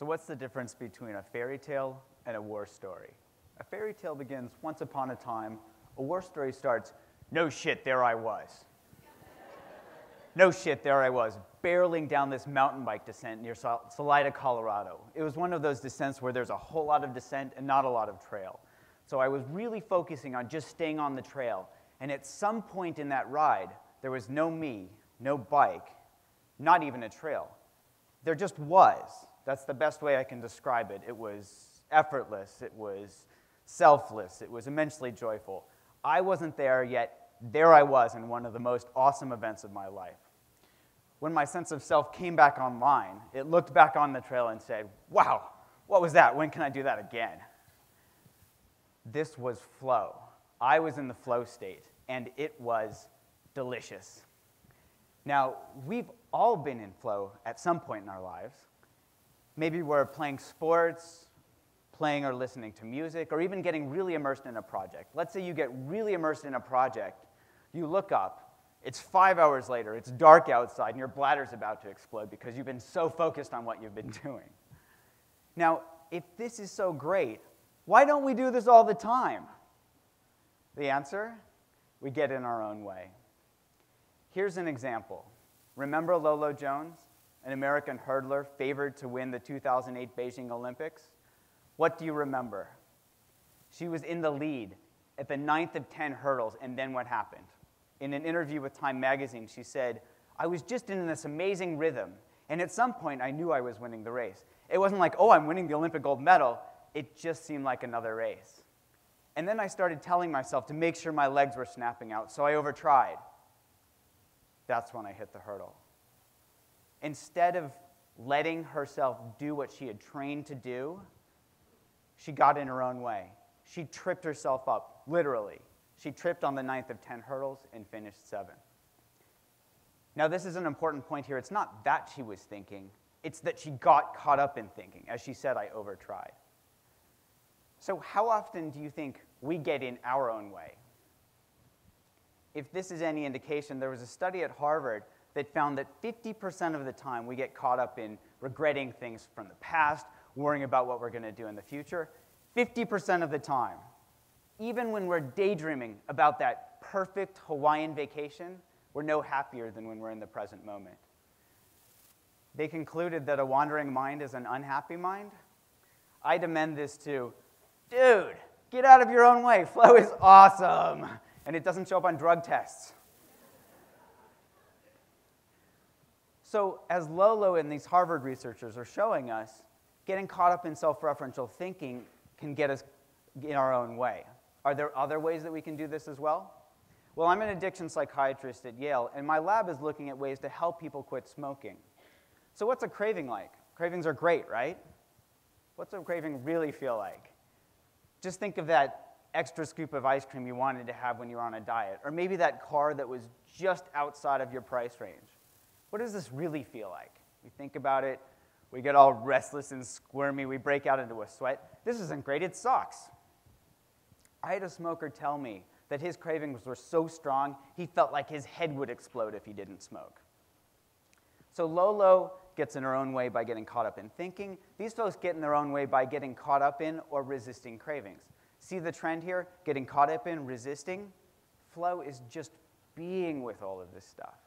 So, what's the difference between a fairy tale and a war story? A fairy tale begins once upon a time, a war story starts, no shit, there I was. no shit, there I was, barreling down this mountain bike descent near Salida, Colorado. It was one of those descents where there's a whole lot of descent and not a lot of trail. So I was really focusing on just staying on the trail. And at some point in that ride, there was no me, no bike, not even a trail. There just was. That's the best way I can describe it. It was effortless, it was selfless, it was immensely joyful. I wasn't there, yet there I was in one of the most awesome events of my life. When my sense of self came back online, it looked back on the trail and said, Wow, what was that? When can I do that again? This was flow. I was in the flow state, and it was delicious. Now, we've all been in flow at some point in our lives. Maybe we're playing sports, playing or listening to music, or even getting really immersed in a project. Let's say you get really immersed in a project, you look up, it's five hours later, it's dark outside, and your bladder's about to explode because you've been so focused on what you've been doing. Now, if this is so great, why don't we do this all the time? The answer we get in our own way. Here's an example. Remember Lolo Jones, an American hurdler favored to win the 2008 Beijing Olympics? What do you remember? She was in the lead at the ninth of 10 hurdles, and then what happened? In an interview with Time magazine, she said, I was just in this amazing rhythm, and at some point I knew I was winning the race. It wasn't like, oh, I'm winning the Olympic gold medal. It just seemed like another race. And then I started telling myself to make sure my legs were snapping out, so I overtried. That's when I hit the hurdle. Instead of letting herself do what she had trained to do, she got in her own way. She tripped herself up, literally. She tripped on the ninth of 10 hurdles and finished seventh. Now, this is an important point here. It's not that she was thinking, it's that she got caught up in thinking. As she said, I overtried. So, how often do you think we get in our own way? If this is any indication, there was a study at Harvard that found that 50% of the time we get caught up in regretting things from the past worrying about what we're going to do in the future. 50% of the time, even when we're daydreaming about that perfect Hawaiian vacation, we're no happier than when we're in the present moment. They concluded that a wandering mind is an unhappy mind. I'd amend this to, dude, get out of your own way. Flow is awesome. And it doesn't show up on drug tests. So, as Lolo and these Harvard researchers are showing us, getting caught up in self referential thinking can get us in our own way. Are there other ways that we can do this as well? Well, I'm an addiction psychiatrist at Yale, and my lab is looking at ways to help people quit smoking. So, what's a craving like? Cravings are great, right? What's a craving really feel like? Just think of that extra scoop of ice cream you wanted to have when you were on a diet, or maybe that car that was just outside of your price range. What does this really feel like? We think about it, we get all restless and squirmy. We break out into a sweat. This isn't great. It sucks. I had a smoker tell me that his cravings were so strong, he felt like his head would explode if he didn't smoke. So Lolo gets in her own way by getting caught up in thinking. These folks get in their own way by getting caught up in or resisting cravings. See the trend here? Getting caught up in, resisting. Flow is just being with all of this stuff.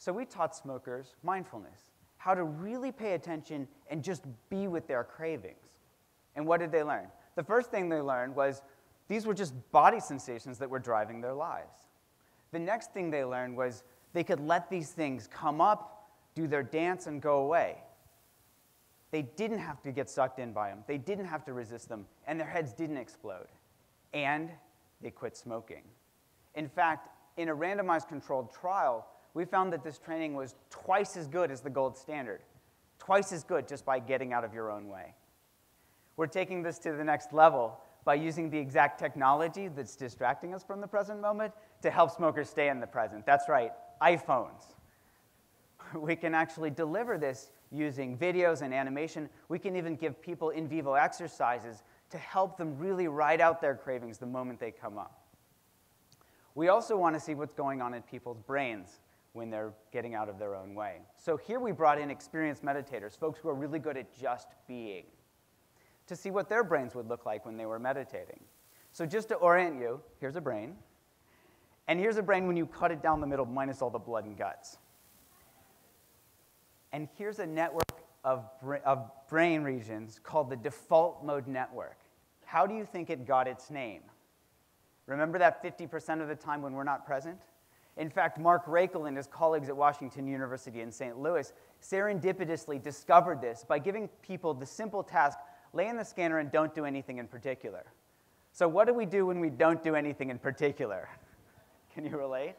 So we taught smokers mindfulness how to really pay attention and just be with their cravings. And what did they learn? The first thing they learned was these were just body sensations that were driving their lives. The next thing they learned was they could let these things come up, do their dance, and go away. They didn't have to get sucked in by them, they didn't have to resist them, and their heads didn't explode. And they quit smoking. In fact, in a randomized controlled trial, we found that this training was twice as good as the gold standard, twice as good just by getting out of your own way. We're taking this to the next level by using the exact technology that's distracting us from the present moment to help smokers stay in the present. That's right, iPhones. We can actually deliver this using videos and animation. We can even give people in vivo exercises to help them really ride out their cravings the moment they come up. We also want to see what's going on in people's brains when they're getting out of their own way. So here we brought in experienced meditators, folks who are really good at just being, to see what their brains would look like when they were meditating. So just to orient you, here's a brain. And here's a brain when you cut it down the middle, minus all the blood and guts. And here's a network of, bra- of brain regions called the default mode network. How do you think it got its name? Remember that 50% of the time when we're not present? In fact, Mark Raichle and his colleagues at Washington University in St. Louis serendipitously discovered this by giving people the simple task lay in the scanner and don't do anything in particular. So, what do we do when we don't do anything in particular? Can you relate?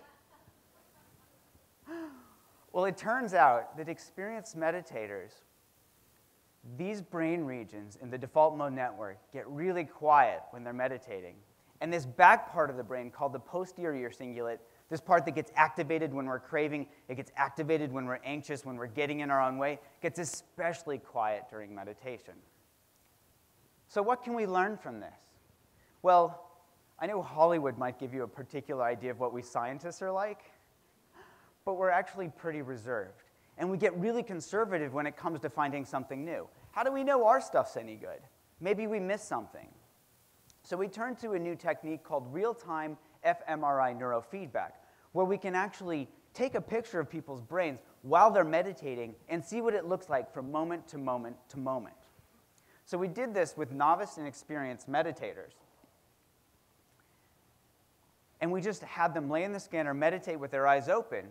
Well, it turns out that experienced meditators, these brain regions in the default mode network get really quiet when they're meditating. And this back part of the brain, called the posterior cingulate, this part that gets activated when we're craving, it gets activated when we're anxious, when we're getting in our own way, gets especially quiet during meditation. So, what can we learn from this? Well, I know Hollywood might give you a particular idea of what we scientists are like, but we're actually pretty reserved. And we get really conservative when it comes to finding something new. How do we know our stuff's any good? Maybe we miss something. So we turned to a new technique called real time fMRI neurofeedback, where we can actually take a picture of people's brains while they're meditating and see what it looks like from moment to moment to moment. So we did this with novice and experienced meditators. And we just had them lay in the scanner, meditate with their eyes open,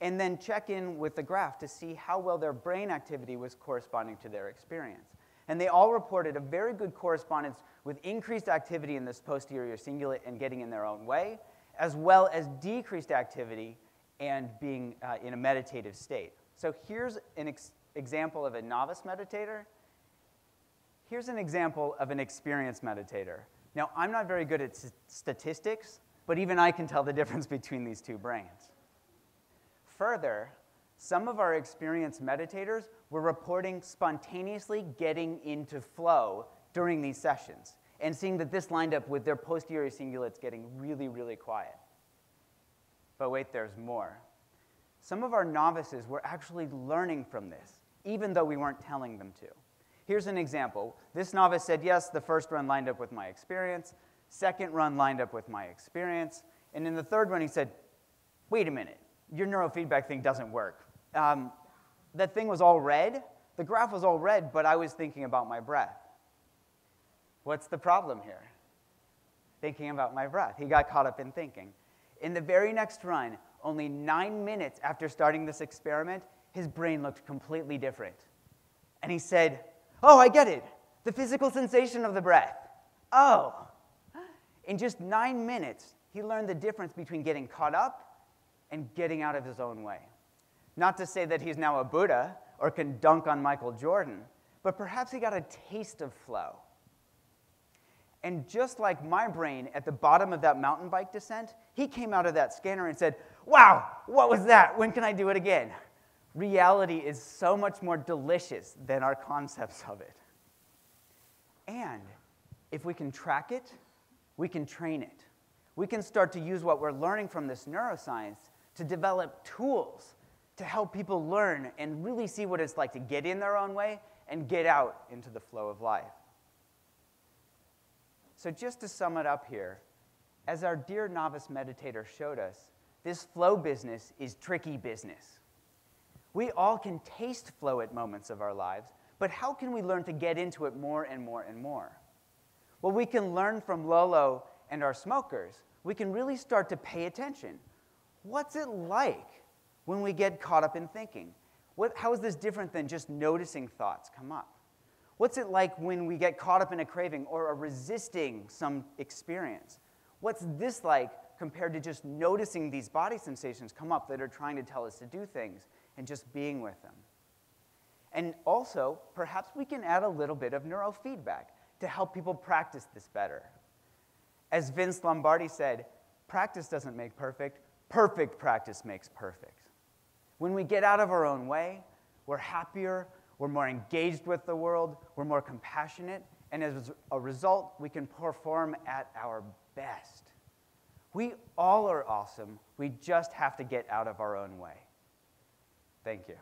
and then check in with the graph to see how well their brain activity was corresponding to their experience. And they all reported a very good correspondence with increased activity in this posterior cingulate and getting in their own way, as well as decreased activity and being uh, in a meditative state. So here's an ex- example of a novice meditator. Here's an example of an experienced meditator. Now, I'm not very good at statistics, but even I can tell the difference between these two brains. Further, some of our experienced meditators were reporting spontaneously getting into flow during these sessions and seeing that this lined up with their posterior cingulates getting really, really quiet. But wait, there's more. Some of our novices were actually learning from this, even though we weren't telling them to. Here's an example. This novice said, Yes, the first run lined up with my experience, second run lined up with my experience, and in the third one, he said, Wait a minute, your neurofeedback thing doesn't work. Um, that thing was all red. The graph was all red, but I was thinking about my breath. What's the problem here? Thinking about my breath. He got caught up in thinking. In the very next run, only nine minutes after starting this experiment, his brain looked completely different. And he said, Oh, I get it. The physical sensation of the breath. Oh. In just nine minutes, he learned the difference between getting caught up and getting out of his own way. Not to say that he's now a Buddha or can dunk on Michael Jordan, but perhaps he got a taste of flow. And just like my brain at the bottom of that mountain bike descent, he came out of that scanner and said, Wow, what was that? When can I do it again? Reality is so much more delicious than our concepts of it. And if we can track it, we can train it. We can start to use what we're learning from this neuroscience to develop tools to help people learn and really see what it's like to get in their own way and get out into the flow of life. So, just to sum it up here, as our dear novice meditator showed us, this flow business is tricky business. We all can taste flow at moments of our lives, but how can we learn to get into it more and more and more? Well, we can learn from Lolo and our smokers. We can really start to pay attention. What's it like when we get caught up in thinking? What, how is this different than just noticing thoughts come up? What's it like when we get caught up in a craving or are resisting some experience? What's this like compared to just noticing these body sensations come up that are trying to tell us to do things and just being with them? And also, perhaps we can add a little bit of neurofeedback to help people practice this better. As Vince Lombardi said, practice doesn't make perfect, perfect practice makes perfect. When we get out of our own way, we're happier, we're more engaged with the world, we're more compassionate, and as a result, we can perform at our best. We all are awesome. We just have to get out of our own way. Thank you.